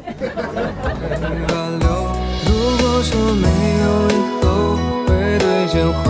如果说没有以后，会兑现。